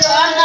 Bye.